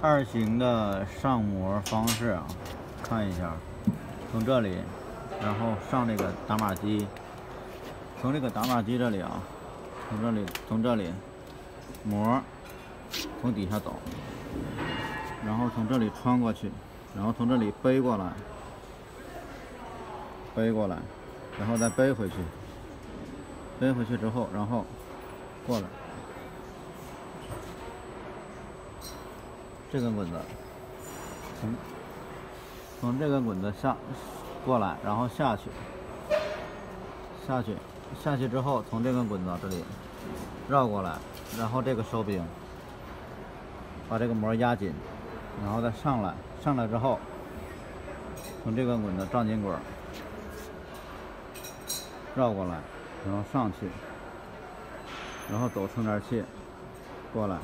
二型的上模方式啊，看一下，从这里，然后上这个打码机，从这个打码机这里啊，从这里，从这里，膜从底下走，然后从这里穿过去，然后从这里背过来，背过来，然后再背回去，背回去之后，然后过来。这根滚子，从从这根滚子下过来，然后下去，下去，下去之后，从这根滚子这里绕过来，然后这个收柄把这个膜压紧，然后再上来，上来之后，从这根滚子胀紧滚绕过来，然后上去，然后走充电器过来。